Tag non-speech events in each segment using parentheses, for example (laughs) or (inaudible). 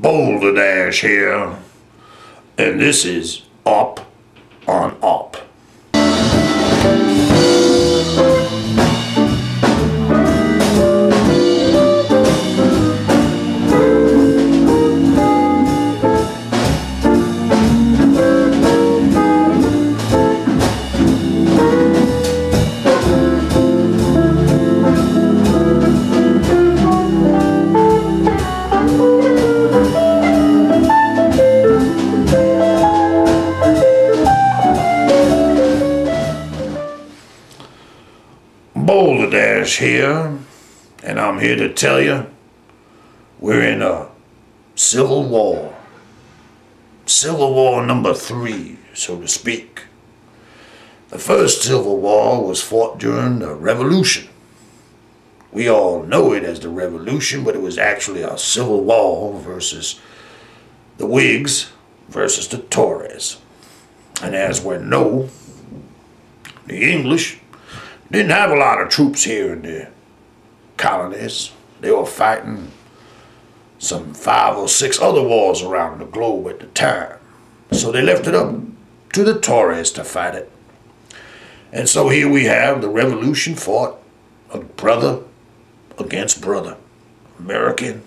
Boulder Dash here, and this is Up on Up. Boulder Dash here, and I'm here to tell you we're in a civil war. Civil War number three, so to speak. The first Civil War was fought during the Revolution. We all know it as the Revolution, but it was actually a civil war versus the Whigs versus the Tories. And as we know, the English didn't have a lot of troops here in the colonies. They were fighting some five or six other wars around the globe at the time. So they left it up to the Tories to fight it. And so here we have the revolution fought a brother against brother, American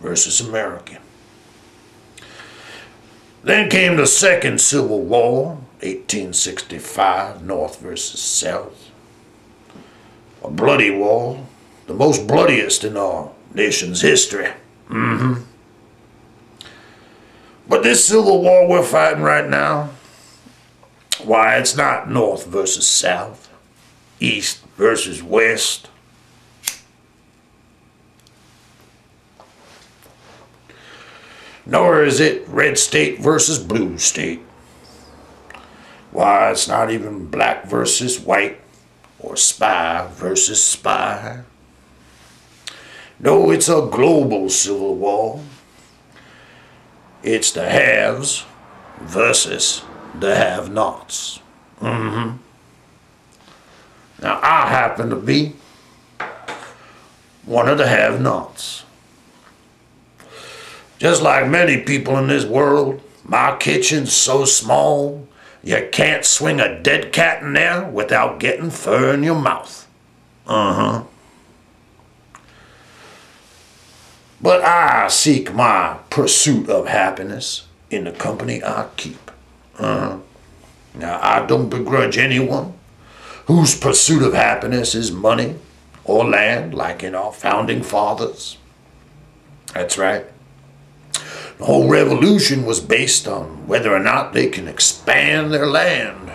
versus American. Then came the Second Civil War, 1865, North versus South. Bloody war, the most bloodiest in our nation's history. Mm-hmm. But this Civil War we're fighting right now, why, it's not North versus South, East versus West. Nor is it red state versus blue state. Why, it's not even black versus white or spy versus spy. No, it's a global civil war. It's the haves versus the have nots. Mm-hmm. Now, I happen to be one of the have nots. Just like many people in this world, my kitchen's so small you can't swing a dead cat in there without getting fur in your mouth. Uh huh. But I seek my pursuit of happiness in the company I keep. Uh-huh. Now, I don't begrudge anyone whose pursuit of happiness is money or land, like in our founding fathers. That's right. The whole revolution was based on whether or not they can expand their land,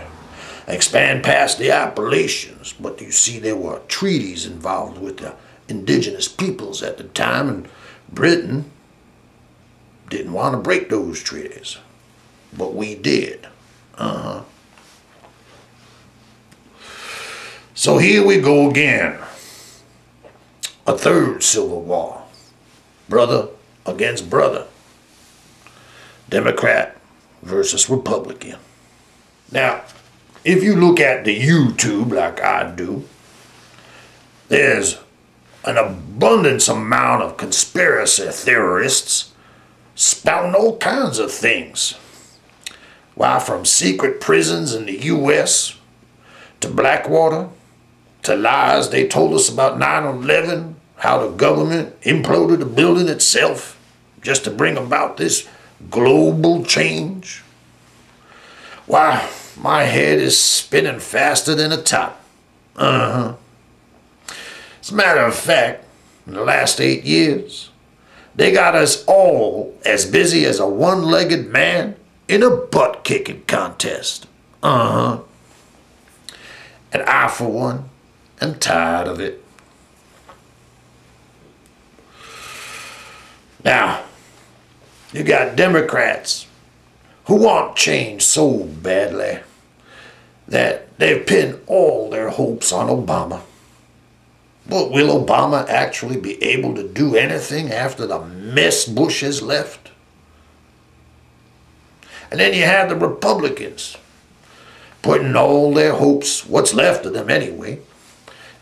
expand past the Appalachians. But you see, there were treaties involved with the indigenous peoples at the time, and Britain didn't want to break those treaties, but we did. Uh huh. So here we go again. A third civil war. Brother against brother. Democrat versus Republican. Now, if you look at the YouTube like I do, there's an abundance amount of conspiracy theorists spouting all kinds of things. Why, from secret prisons in the U.S. to Blackwater to lies they told us about 9 11, how the government imploded the building itself just to bring about this global change. Why, my head is spinning faster than a top. Uh huh. As a matter of fact, in the last eight years, they got us all as busy as a one legged man in a butt kicking contest. Uh huh. And I, for one, am tired of it. Now, you got Democrats who want change so badly that they've pinned all their hopes on Obama. But will Obama actually be able to do anything after the mess Bush has left? And then you have the Republicans putting all their hopes, what's left of them anyway,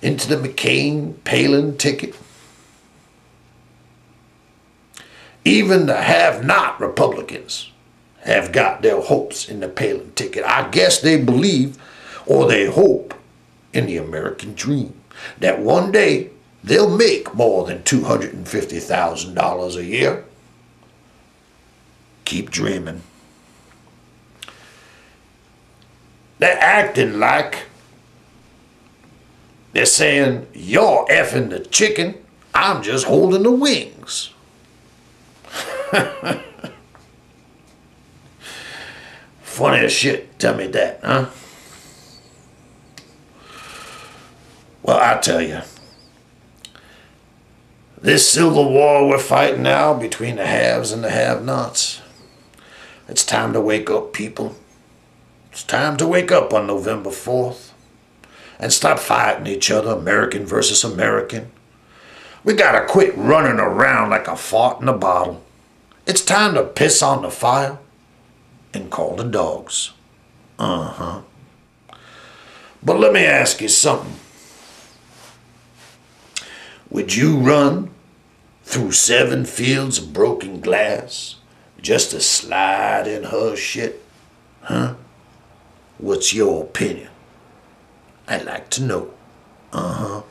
into the McCain Palin ticket. Even the have not Republicans have got their hopes in the Palin ticket. I guess they believe or they hope in the American dream that one day they'll make more than $250,000 a year. Keep dreaming. They're acting like they're saying, You're effing the chicken, I'm just holding the wings. (laughs) Funny as shit, tell me that, huh? Well, I tell you, this civil war we're fighting now between the haves and the have nots, it's time to wake up, people. It's time to wake up on November 4th and stop fighting each other, American versus American. We gotta quit running around like a fart in a bottle. It's time to piss on the fire and call the dogs. Uh huh. But let me ask you something. Would you run through seven fields of broken glass just to slide in her shit? Huh? What's your opinion? I'd like to know. Uh huh.